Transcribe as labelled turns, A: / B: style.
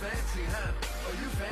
A: fancy, huh? You fancy.